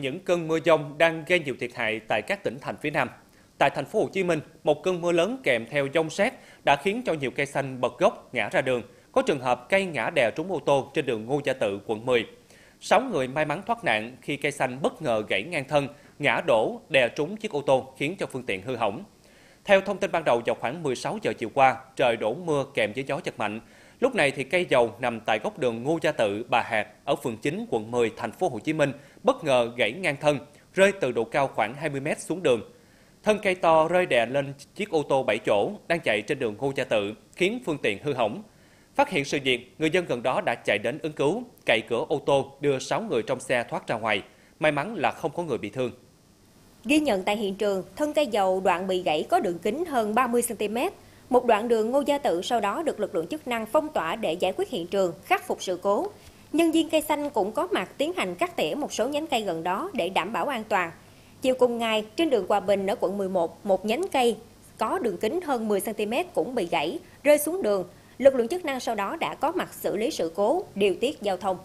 Những cơn mưa dông đang gây nhiều thiệt hại tại các tỉnh thành phía Nam. Tại thành phố Hồ Chí Minh, một cơn mưa lớn kèm theo dông xét đã khiến cho nhiều cây xanh bật gốc ngã ra đường. Có trường hợp cây ngã đè trúng ô tô trên đường Ngô Gia Tự, quận 10. Sáu người may mắn thoát nạn khi cây xanh bất ngờ gãy ngang thân, ngã đổ, đè trúng chiếc ô tô khiến cho phương tiện hư hỏng. Theo thông tin ban đầu vào khoảng 16 giờ chiều qua, trời đổ mưa kèm với gió giật mạnh. Lúc này thì cây dầu nằm tại góc đường Ngô Gia Tự, Bà Hạt ở phường 9, quận 10, thành phố Hồ Chí Minh bất ngờ gãy ngang thân, rơi từ độ cao khoảng 20 mét xuống đường. Thân cây to rơi đè lên chiếc ô tô 7 chỗ đang chạy trên đường Ngô Gia Tự, khiến phương tiện hư hỏng. Phát hiện sự việc, người dân gần đó đã chạy đến ứng cứu, cậy cửa ô tô đưa 6 người trong xe thoát ra ngoài. May mắn là không có người bị thương. Ghi nhận tại hiện trường, thân cây dầu đoạn bị gãy có đường kính hơn 30 cm. Một đoạn đường Ngô Gia Tự sau đó được lực lượng chức năng phong tỏa để giải quyết hiện trường, khắc phục sự cố. Nhân viên cây xanh cũng có mặt tiến hành cắt tỉa một số nhánh cây gần đó để đảm bảo an toàn. Chiều cùng ngày, trên đường Hòa Bình ở quận 11, một nhánh cây có đường kính hơn 10 cm cũng bị gãy, rơi xuống đường. Lực lượng chức năng sau đó đã có mặt xử lý sự cố, điều tiết giao thông.